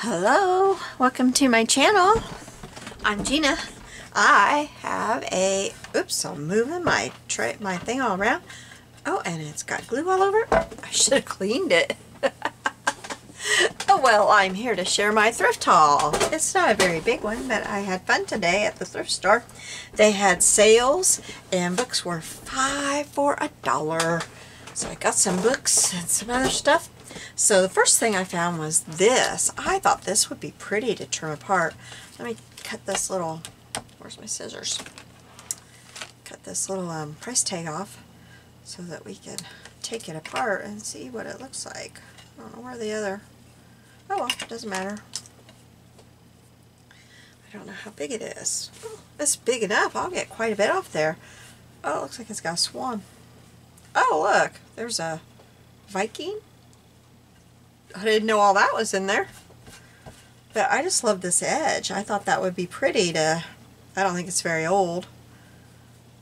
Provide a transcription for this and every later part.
Hello, welcome to my channel. I'm Gina. I have a, oops, I'm moving my tray, my thing all around. Oh, and it's got glue all over. I should have cleaned it. oh well, I'm here to share my thrift haul. It's not a very big one, but I had fun today at the thrift store. They had sales and books were five for a dollar. So I got some books and some other stuff. So the first thing I found was this. I thought this would be pretty to trim apart. Let me cut this little, where's my scissors? Cut this little um, price tag off so that we can take it apart and see what it looks like. I don't know where the other, oh well, it doesn't matter. I don't know how big it is. Oh, it's big enough. I'll get quite a bit off there. Oh, it looks like it's got a swan. Oh, look, there's a Viking. I didn't know all that was in there. But I just love this edge. I thought that would be pretty to, I don't think it's very old.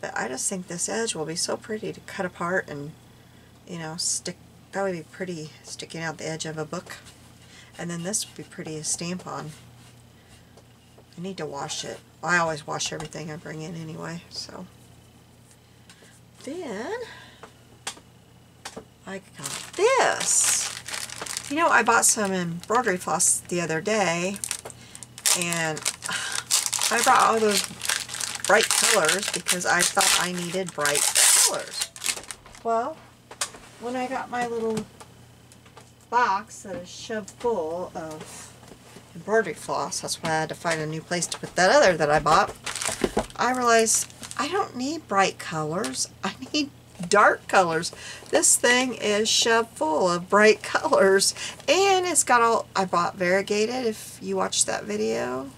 But I just think this edge will be so pretty to cut apart and, you know, stick, that would be pretty sticking out the edge of a book. And then this would be pretty to stamp on. I need to wash it. I always wash everything I bring in anyway, so. Then, I got this. You know, I bought some embroidery floss the other day, and I brought all those bright colors because I thought I needed bright colors. Well, when I got my little box that is shoved full of embroidery floss, that's why I had to find a new place to put that other that I bought, I realized I don't need bright colors. I need dark colors. This thing is shoved full of bright colors and it's got all, I bought variegated if you watched that video.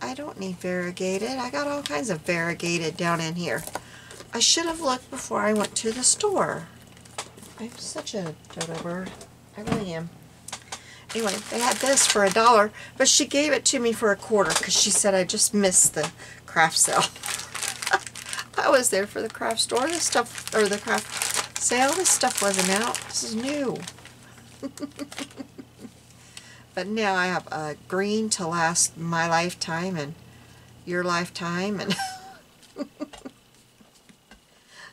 I don't need variegated. I got all kinds of variegated down in here. I should have looked before I went to the store. I'm such a dodo bird. I really am. Anyway, they had this for a dollar, but she gave it to me for a quarter because she said I just missed the craft sale. I was there for the craft store. This stuff, or the craft sale, this stuff wasn't out. This is new. but now I have a green to last my lifetime and your lifetime. and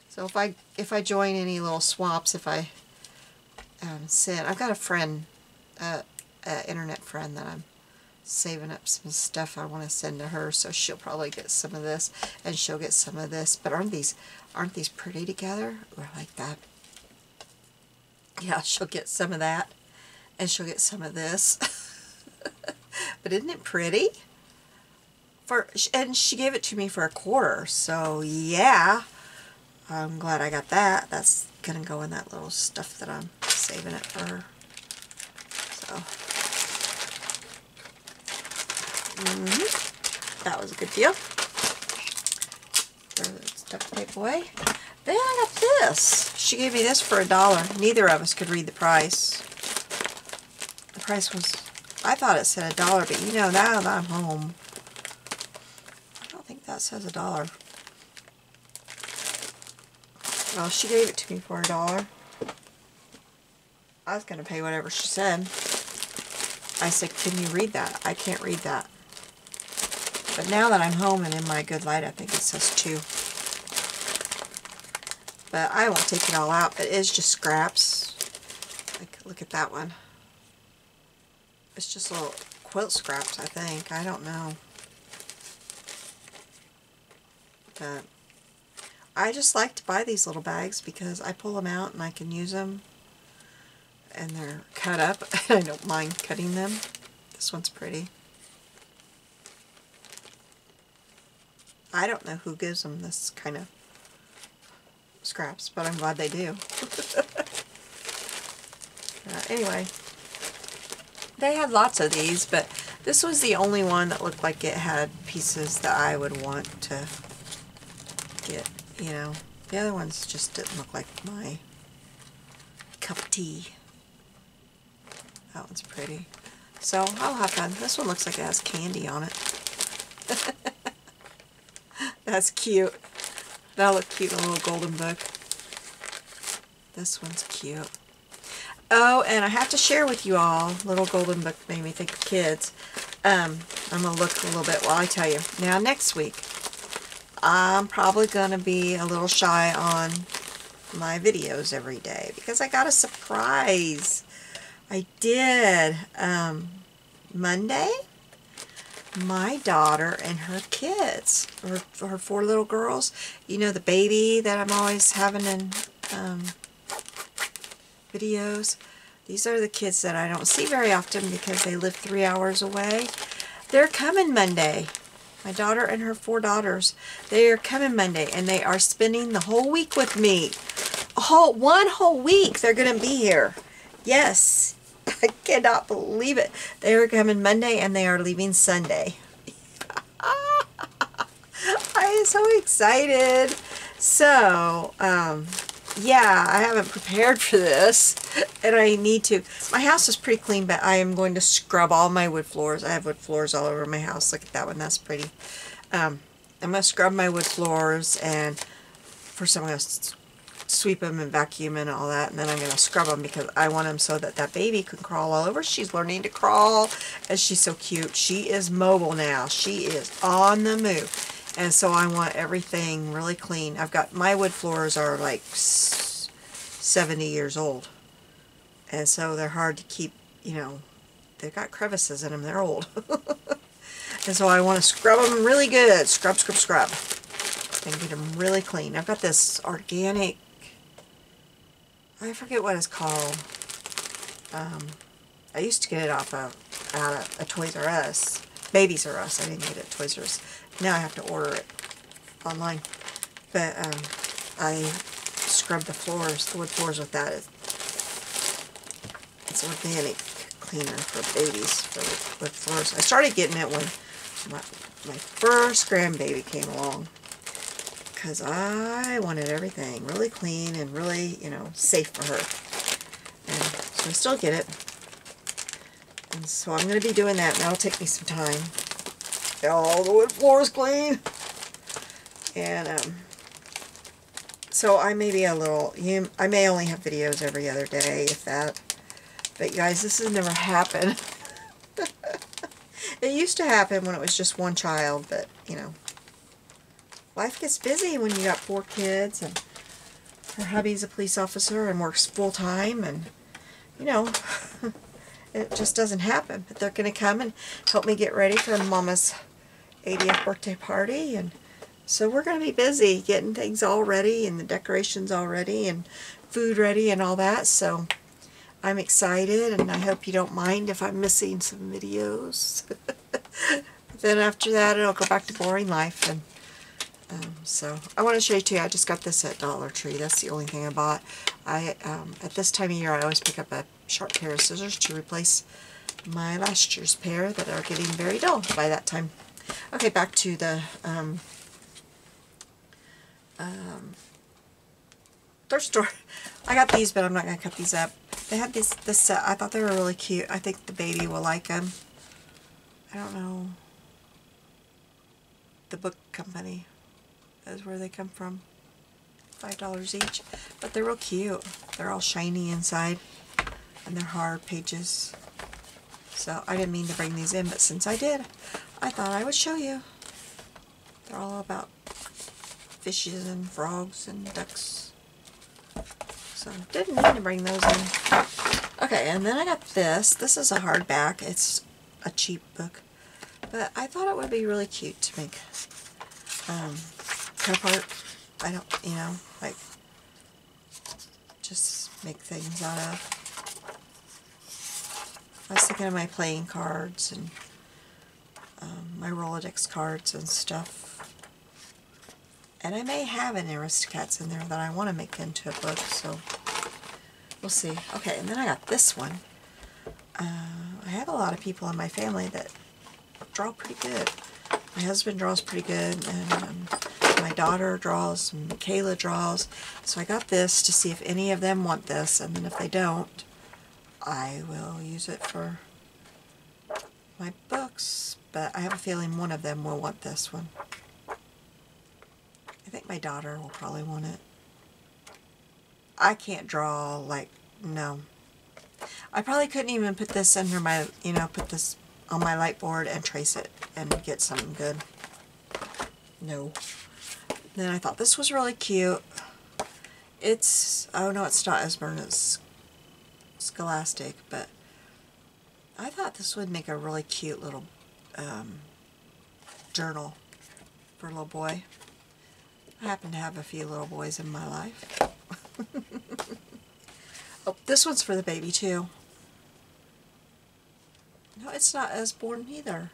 So if I if I join any little swaps, if I um, send, I've got a friend, uh, uh, internet friend that I'm saving up some stuff I want to send to her so she'll probably get some of this and she'll get some of this but aren't these aren't these pretty together? Or like that. Yeah she'll get some of that and she'll get some of this. But isn't it pretty? For and she gave it to me for a quarter so yeah. I'm glad I got that. That's gonna go in that little stuff that I'm saving it for. So Mm -hmm. That was a good deal. Throw that stuff tape away. Then I got this. She gave me this for a dollar. Neither of us could read the price. The price was, I thought it said a dollar, but you know, now that I'm home, I don't think that says a dollar. Well, she gave it to me for a dollar. I was going to pay whatever she said. I said, can you read that? I can't read that. But now that I'm home and in my good light, I think it says two. But I won't take it all out. It is just scraps. Like, look at that one. It's just little quilt scraps, I think. I don't know. But I just like to buy these little bags because I pull them out and I can use them. And they're cut up. I don't mind cutting them. This one's pretty. I don't know who gives them this kind of scraps, but I'm glad they do. uh, anyway, they had lots of these, but this was the only one that looked like it had pieces that I would want to get, you know. The other ones just didn't look like my cup of tea. That one's pretty. So I'll have fun. This one looks like it has candy on it. That's cute. That'll look cute a little golden book. This one's cute. Oh, and I have to share with you all, Little Golden Book made me think of kids. Um, I'm going to look a little bit while I tell you. Now, next week, I'm probably going to be a little shy on my videos every day because I got a surprise. I did. Um, Monday, my daughter and her kids, her, her four little girls, you know, the baby that I'm always having in um, videos. These are the kids that I don't see very often because they live three hours away. They're coming Monday. My daughter and her four daughters, they are coming Monday and they are spending the whole week with me. A whole, one whole week they're going to be here. Yes, I cannot believe it. They are coming Monday and they are leaving Sunday. I am so excited. So, um, yeah, I haven't prepared for this, and I need to. My house is pretty clean, but I am going to scrub all my wood floors. I have wood floors all over my house. Look at that one. That's pretty. Um, I'm going to scrub my wood floors, and I'm going to sweep them and vacuum and all that, and then I'm going to scrub them because I want them so that that baby can crawl all over. She's learning to crawl, and she's so cute. She is mobile now. She is on the move. And so I want everything really clean. I've got, my wood floors are like 70 years old. And so they're hard to keep, you know, they've got crevices in them. They're old. and so I want to scrub them really good. Scrub, scrub, scrub. And get them really clean. I've got this organic, I forget what it's called. Um, I used to get it off of, out of a Toys R Us. Babies R Us. I didn't get it at Toys R Us. Now I have to order it online. But um, I scrub the floors, the wood floors with that. It's organic cleaner for babies for wood floors. I started getting it when my, my first grandbaby came along because I wanted everything really clean and really, you know, safe for her. And so I still get it. And so I'm going to be doing that, and that'll take me some time all the wood floor is clean. And um, so I may be a little, you, I may only have videos every other day, if that. But guys, this has never happened. it used to happen when it was just one child, but, you know, life gets busy when you got four kids, and her hubby's a police officer and works full-time, and, you know, it just doesn't happen. But they're going to come and help me get ready for Mama's 80th birthday party and so we're going to be busy getting things all ready and the decorations all ready and food ready and all that so I'm excited and I hope you don't mind if I'm missing some videos. then after that it'll go back to boring life and um, so I want to show you too, I just got this at Dollar Tree. That's the only thing I bought. I um, At this time of year I always pick up a sharp pair of scissors to replace my last year's pair that are getting very dull by that time. Okay, back to the um, um, thrift store. I got these, but I'm not going to cut these up. They had this, this set. I thought they were really cute. I think the baby will like them. I don't know. The book company is where they come from. $5 each. But they're real cute. They're all shiny inside. And they're hard pages. So I didn't mean to bring these in, but since I did, I thought I would show you. They're all about fishes and frogs and ducks. So didn't mean to bring those in. Okay, and then I got this. This is a hardback. It's a cheap book. But I thought it would be really cute to make um, cut apart. I don't, you know, like just make things out of. I was thinking of my playing cards and um, my Rolodex cards and stuff. And I may have an Aristocats in there that I want to make into a book, so we'll see. Okay, and then I got this one. Uh, I have a lot of people in my family that draw pretty good. My husband draws pretty good, and um, my daughter draws, and Kayla draws. So I got this to see if any of them want this, and then if they don't, I will use it for my books but I have a feeling one of them will want this one. I think my daughter will probably want it. I can't draw like, no. I probably couldn't even put this under my, you know, put this on my light board and trace it and get something good. No. Then I thought this was really cute. It's, oh no, it's not Usborne, it's Scholastic, but I thought this would make a really cute little um, journal for a little boy. I happen to have a few little boys in my life. oh, this one's for the baby too. No, it's not Usborne either.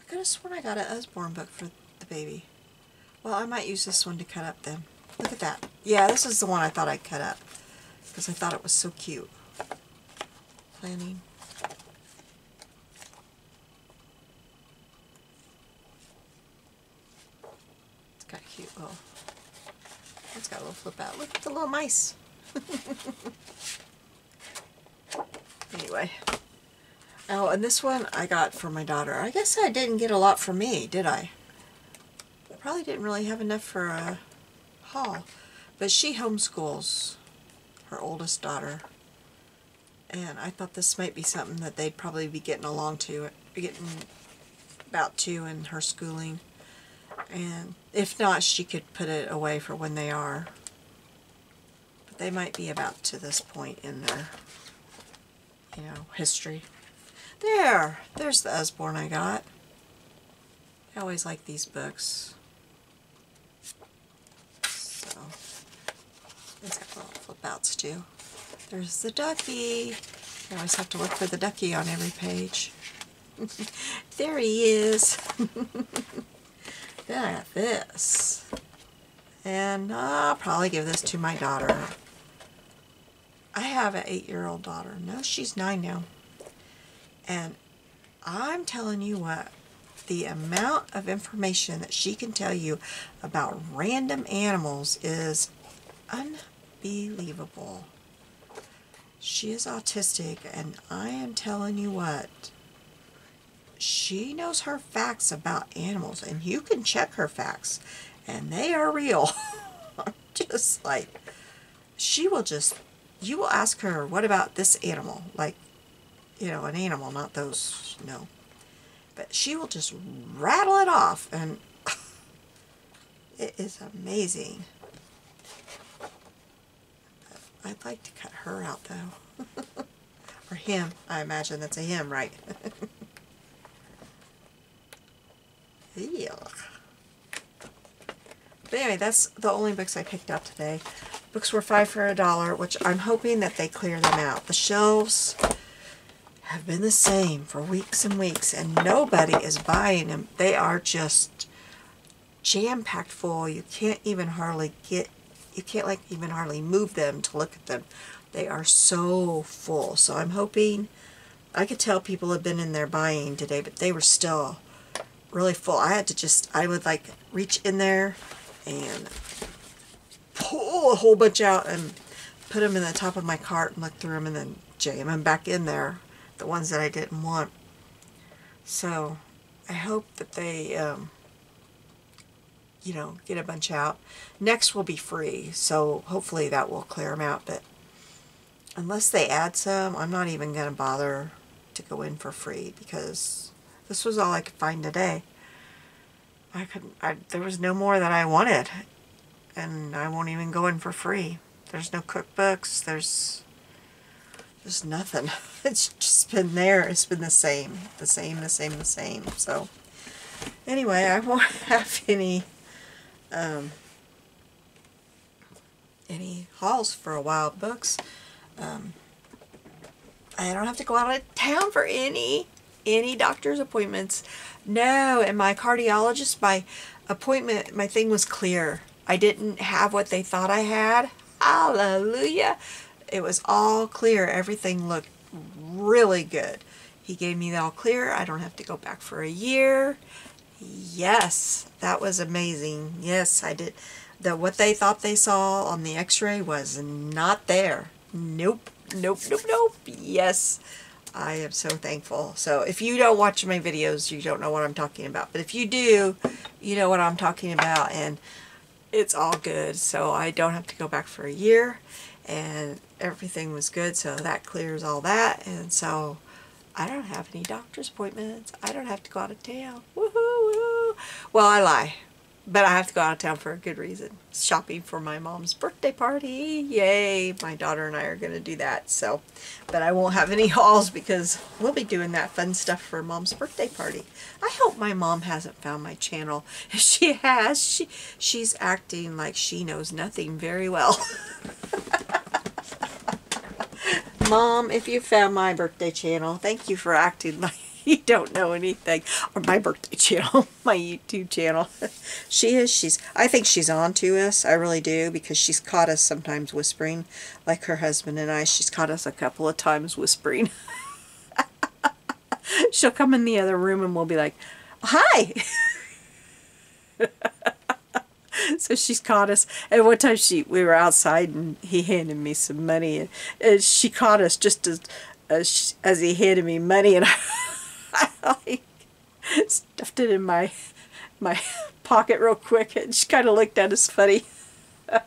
I could have sworn I got an Usborne book for the baby. Well, I might use this one to cut up then. Look at that. Yeah, this is the one I thought I'd cut up. Because I thought it was so cute. Planning. It's got cute little... It's got a little flip out. Look at the little mice. anyway. Oh, and this one I got for my daughter. I guess I didn't get a lot for me, did I? Probably didn't really have enough for a haul. But she homeschools her oldest daughter. And I thought this might be something that they'd probably be getting along to, getting about to in her schooling. And if not, she could put it away for when they are. But they might be about to this point in their, you know, history. There! There's the Usborne I got. I always like these books. So, it's flip outs too. There's the ducky. I always have to look for the ducky on every page. there he is. then I got this. And I'll probably give this to my daughter. I have an eight-year-old daughter. No, she's nine now. And I'm telling you what, the amount of information that she can tell you about random animals is unbelievable. She is autistic, and I am telling you what, she knows her facts about animals, and you can check her facts, and they are real. just like, she will just, you will ask her, what about this animal? Like, you know, an animal, not those, no. But she will just rattle it off, and it is amazing. I'd like to cut her out, though. or him. I imagine that's a him, right? Yuck. But anyway, that's the only books I picked up today. Books were five for a dollar, which I'm hoping that they clear them out. The shelves have been the same for weeks and weeks and nobody is buying them. They are just jam-packed full. You can't even hardly get, you can't like even hardly move them to look at them. They are so full. So I'm hoping, I could tell people have been in there buying today, but they were still really full. I had to just, I would like reach in there and pull a whole bunch out and put them in the top of my cart and look through them and then jam them back in there the ones that I didn't want. So I hope that they, um, you know, get a bunch out. Next will be free, so hopefully that will clear them out. But unless they add some, I'm not even going to bother to go in for free because this was all I could find today. I couldn't, I, there was no more that I wanted. And I won't even go in for free. There's no cookbooks, there's there's nothing. It's just been there. It's been the same. The same, the same, the same. So, anyway, I won't have any, um, any hauls for a while. Books. Um, I don't have to go out of town for any, any doctor's appointments. No, and my cardiologist, my appointment, my thing was clear. I didn't have what they thought I had. Hallelujah. It was all clear. Everything looked really good. He gave me the all clear. I don't have to go back for a year. Yes, that was amazing. Yes, I did. The What they thought they saw on the x-ray was not there. Nope, nope, nope, nope. Yes, I am so thankful. So if you don't watch my videos, you don't know what I'm talking about. But if you do, you know what I'm talking about. And it's all good. So I don't have to go back for a year. And everything was good, so that clears all that. And so I don't have any doctor's appointments. I don't have to go out of town. Woohoo! Well, I lie. But I have to go out of town for a good reason. Shopping for my mom's birthday party. Yay! My daughter and I are going to do that. So, but I won't have any hauls because we'll be doing that fun stuff for mom's birthday party. I hope my mom hasn't found my channel. If she has, she she's acting like she knows nothing very well. Mom, if you found my birthday channel, thank you for acting like you don't know anything. Or my birthday channel, my YouTube channel. she is, she's, I think she's on to us. I really do because she's caught us sometimes whispering. Like her husband and I, she's caught us a couple of times whispering. She'll come in the other room and we'll be like, hi. so she's caught us. And one time she we were outside and he handed me some money and, and she caught us just as as, as he handed me money and I, I like stuffed it in my my pocket real quick and she kind of looked at us funny.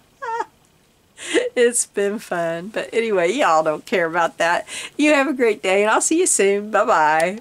it's been fun. But anyway, y'all don't care about that. You have a great day and I'll see you soon. Bye-bye.